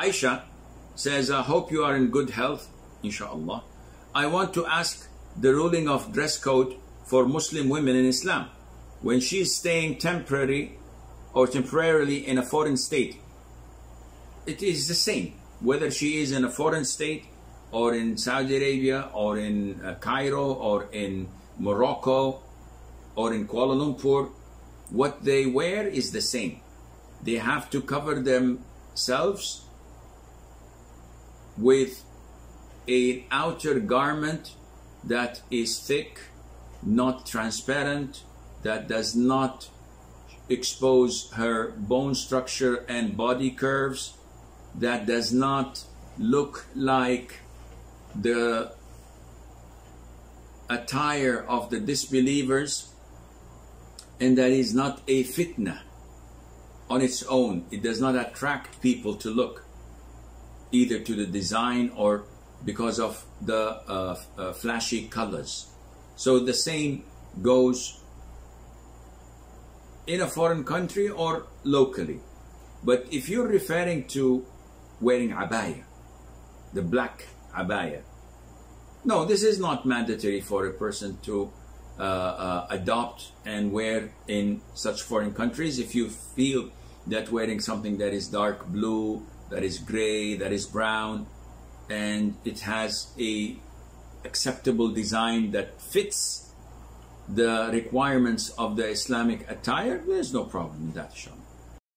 Aisha says, I hope you are in good health, inshallah. I want to ask the ruling of dress code for Muslim women in Islam when she is staying temporary or temporarily in a foreign state. It is the same whether she is in a foreign state or in Saudi Arabia or in uh, Cairo or in Morocco or in Kuala Lumpur. What they wear is the same. They have to cover themselves with an outer garment that is thick, not transparent, that does not expose her bone structure and body curves, that does not look like the attire of the disbelievers, and that is not a fitna on its own. It does not attract people to look either to the design or because of the uh, uh, flashy colors. So the same goes in a foreign country or locally. But if you're referring to wearing abaya, the black abaya, no, this is not mandatory for a person to uh, uh, adopt and wear in such foreign countries. If you feel that wearing something that is dark blue, that is gray, that is brown, and it has a acceptable design that fits the requirements of the Islamic attire, there's no problem with that, inshallah.